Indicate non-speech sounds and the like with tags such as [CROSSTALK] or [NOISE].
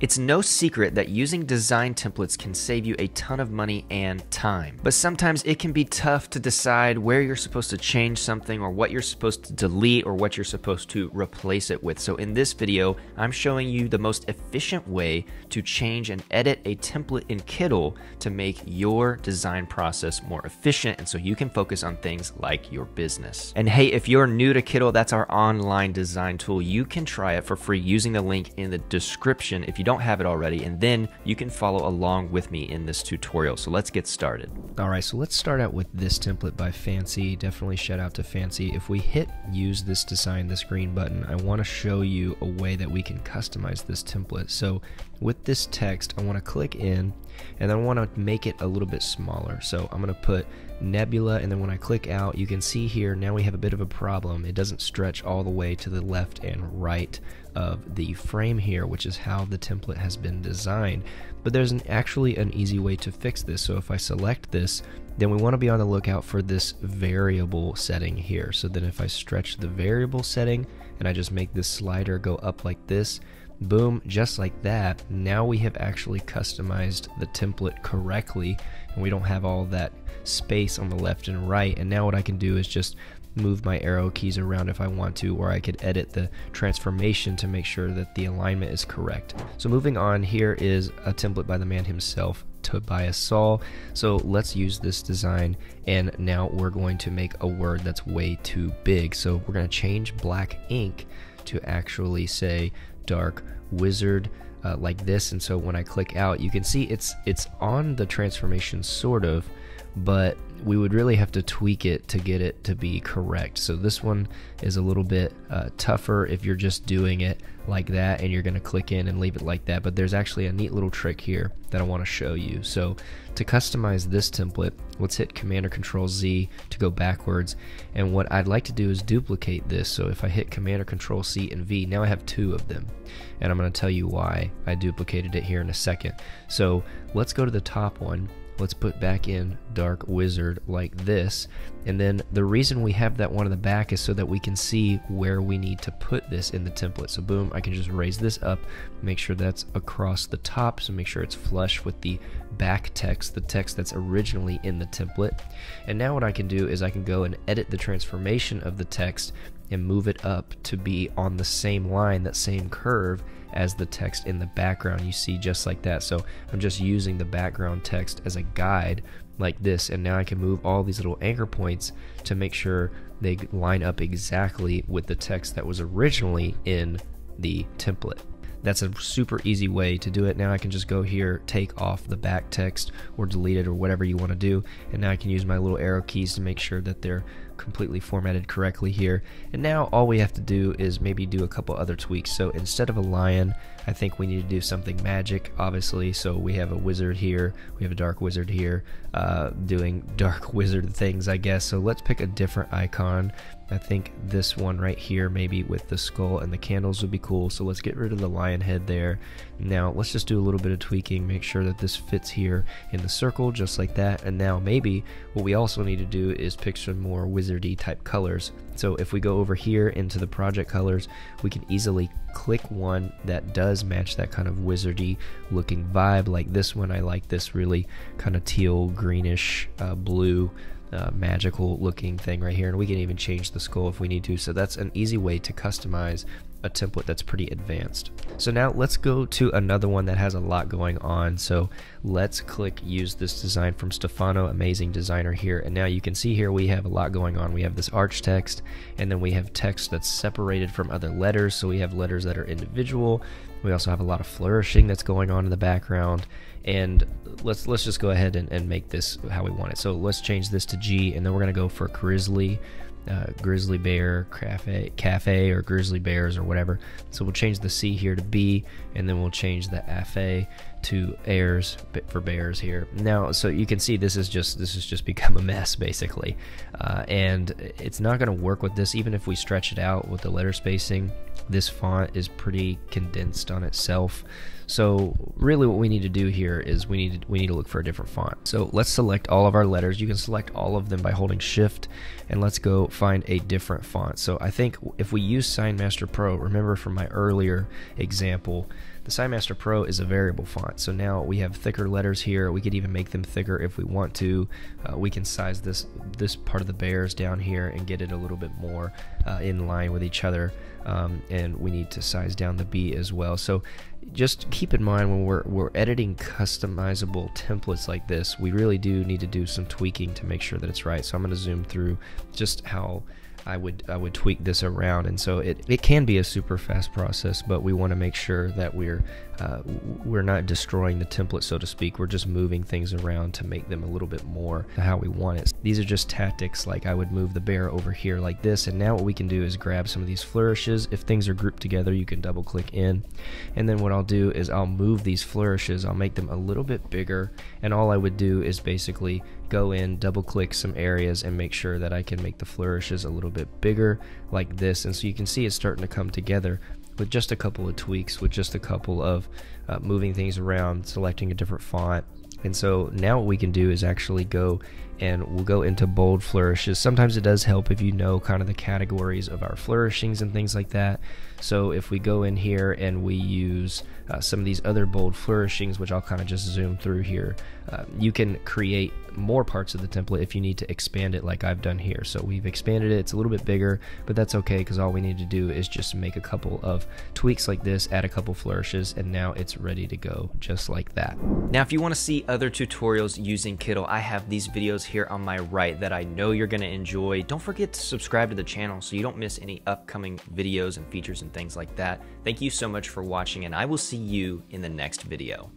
It's no secret that using design templates can save you a ton of money and time. But sometimes it can be tough to decide where you're supposed to change something or what you're supposed to delete or what you're supposed to replace it with. So in this video, I'm showing you the most efficient way to change and edit a template in Kittl to make your design process more efficient and so you can focus on things like your business. And hey, if you're new to Kittl, that's our online design tool. You can try it for free using the link in the description if you don't have it already, and then you can follow along with me in this tutorial. So let's get started. All right, so let's start out with this template by Fancy. Definitely shout out to Fancy. If we hit use this design, this green button, I want to show you a way that we can customize this template. So with this text, I want to click in and I want to make it a little bit smaller. So I'm going to put nebula and then when I click out you can see here now we have a bit of a problem. It doesn't stretch all the way to the left and right of the frame here which is how the template has been designed. But there's an, actually an easy way to fix this. So if I select this then we want to be on the lookout for this variable setting here. So then if I stretch the variable setting and I just make this slider go up like this boom just like that now we have actually customized the template correctly and we don't have all that space on the left and right and now what I can do is just move my arrow keys around if I want to or I could edit the transformation to make sure that the alignment is correct. So moving on here is a template by the man himself Tobias Saul. So let's use this design and now we're going to make a word that's way too big. So we're going to change black ink to actually say dark wizard uh, like this. And so when I click out you can see it's it's on the transformation sort of but we would really have to tweak it to get it to be correct. So this one is a little bit uh, tougher if you're just doing it like that and you're going to click in and leave it like that. But there's actually a neat little trick here that I want to show you. So to customize this template, let's hit Command or Control Z to go backwards. And what I'd like to do is duplicate this. So if I hit Command or Control C and V, now I have two of them. And I'm going to tell you why I duplicated it here in a second. So let's go to the top one let's put back in Dark Wizard like this. And then the reason we have that one in the back is so that we can see where we need to put this in the template. So boom, I can just raise this up, make sure that's across the top, so make sure it's flush with the back text, the text that's originally in the template. And now what I can do is I can go and edit the transformation of the text and move it up to be on the same line, that same curve, as the text in the background you see just like that so I'm just using the background text as a guide like this and now I can move all these little anchor points to make sure they line up exactly with the text that was originally in the template that's a super easy way to do it. Now I can just go here, take off the back text or delete it or whatever you want to do. And now I can use my little arrow keys to make sure that they're completely formatted correctly here. And now all we have to do is maybe do a couple other tweaks. So instead of a lion, I think we need to do something magic, obviously. So we have a wizard here, we have a dark wizard here, uh, doing [LAUGHS] dark wizard things, I guess. So let's pick a different icon. I think this one right here, maybe with the skull and the candles would be cool. So let's get rid of the lion head there. Now let's just do a little bit of tweaking, make sure that this fits here in the circle, just like that. And now maybe what we also need to do is pick some more wizardy type colors. So if we go over here into the project colors, we can easily click one that does match that kind of wizardy looking vibe. Like this one, I like this really kind of teal, greenish, uh, blue uh, magical looking thing right here and we can even change the skull if we need to. So that's an easy way to customize a template that's pretty advanced. So now let's go to another one that has a lot going on. So let's click use this design from Stefano, amazing designer here. And now you can see here we have a lot going on. We have this arch text and then we have text that's separated from other letters. So we have letters that are individual. We also have a lot of flourishing that's going on in the background. And let's let's just go ahead and, and make this how we want it. So let's change this to G and then we're gonna go for Grizzly uh, Grizzly Bear Cafe, Cafe or Grizzly Bears or whatever. So we'll change the C here to B, and then we'll change the Afe to Airs for bears here. Now, so you can see this is just this has just [LAUGHS] become a mess basically, uh, and it's not going to work with this even if we stretch it out with the letter spacing. This font is pretty condensed on itself. So really what we need to do here is we need to, we need to look for a different font. So let's select all of our letters. You can select all of them by holding shift and let's go find a different font. So I think if we use Sign Master Pro, remember from my earlier example The SignMaster Pro is a variable font, so now we have thicker letters here. We could even make them thicker if we want to. Uh, we can size this this part of the bears down here and get it a little bit more uh, in line with each other. Um, and we need to size down the B as well. So just keep in mind when we're, we're editing customizable templates like this, we really do need to do some tweaking to make sure that it's right. So I'm going to zoom through just how I would I would tweak this around, and so it, it can be a super fast process, but we want to make sure that we're uh, we're not destroying the template, so to speak. We're just moving things around to make them a little bit more how we want it. These are just tactics, like I would move the bear over here like this, and now what we can do is grab some of these flourishes. If things are grouped together, you can double click in, and then what I'll do is I'll move these flourishes. I'll make them a little bit bigger, and all I would do is basically go in, double click some areas, and make sure that I can make the flourishes a little bit bigger like this. And so you can see it's starting to come together with just a couple of tweaks, with just a couple of uh, moving things around, selecting a different font. And so now what we can do is actually go and we'll go into bold flourishes. Sometimes it does help if you know kind of the categories of our flourishings and things like that. So if we go in here and we use uh, some of these other bold flourishings, which I'll kind of just zoom through here, uh, you can create more parts of the template if you need to expand it like I've done here. So we've expanded it, it's a little bit bigger, but that's okay because all we need to do is just make a couple of tweaks like this, add a couple flourishes, and now it's ready to go just like that. Now if you want to see other tutorials using Kittl, I have these videos here on my right that I know you're going to enjoy. Don't forget to subscribe to the channel so you don't miss any upcoming videos and features and things like that. Thank you so much for watching and I will see you in the next video.